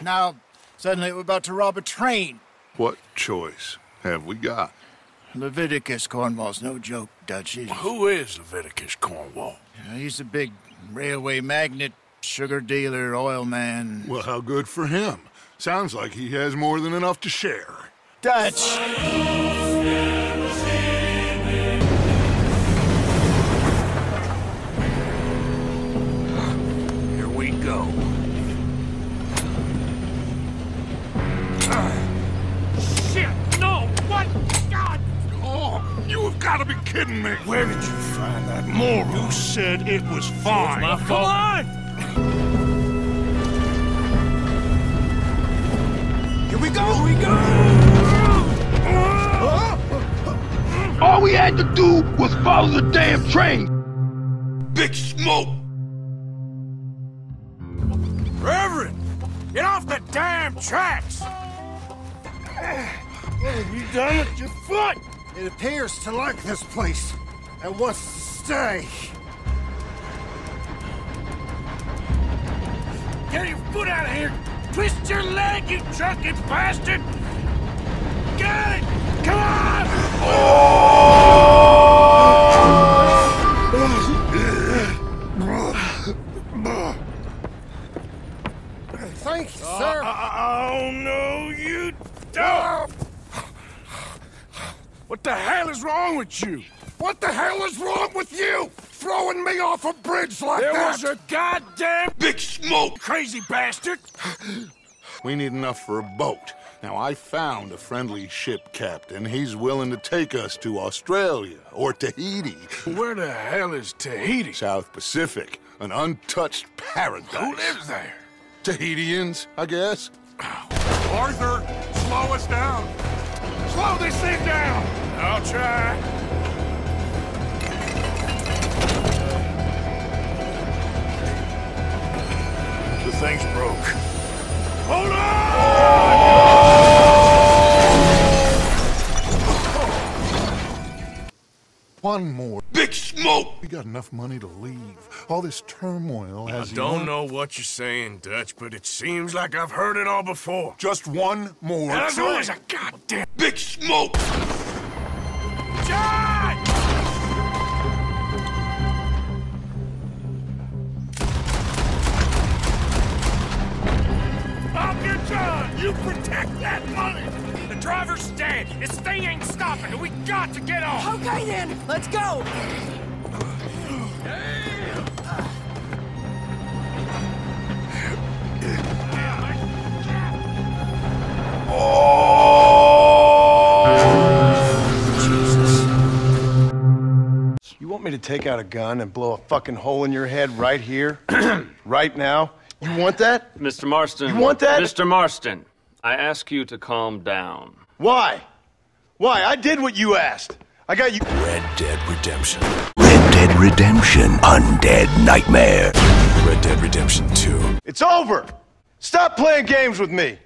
Now, suddenly we're about to rob a train. What choice have we got? Leviticus Cornwall's no joke, Dutch. He's, Who is Leviticus Cornwall? he's a big railway magnate, sugar dealer, oil man. Well, how good for him. Sounds like he has more than enough to share. Dutch! Here we go. You have got to be kidding me. Where did you find that moron? You said it was fine. my Come on! Here we go! Here we go! All we had to do was follow the damn train. Big smoke. Reverend! Get off the damn tracks! What have you done with your foot? It appears to like this place and wants to stay. Get your foot out of here! Twist your leg, you drunken bastard! Get it! Come on! Oh! Thank you, sir. Uh, uh, uh, oh no, you don't! What the hell is wrong with you? What the hell is wrong with you? Throwing me off a bridge like There that? was a goddamn Big smoke. crazy bastard! We need enough for a boat. Now, I found a friendly ship captain. He's willing to take us to Australia or Tahiti, Where the hell is Tahiti? South Pacific, an untouched paradise. Who lives there? Tahitians, I guess. Arthur, slow us down. Slow this thing down! I'll try. One more. Big smoke. We got enough money to leave. All this turmoil has... I don't know what you're saying, Dutch, but it seems like I've heard it all before. Just one more. And thing. always a goddamn Big smoke. John! John! You protect that money! The driver's dead. This thing ain't stopping, and we got to get off! Okay then, let's go. You want me to take out a gun and blow a fucking hole in your head right here? right now? You want that? Mr. Marston. You want that? Mr. Marston, I ask you to calm down. Why? Why? I did what you asked. I got you. Red Dead Redemption. Red Dead Redemption Undead Nightmare. Red Dead Redemption 2. It's over. Stop playing games with me.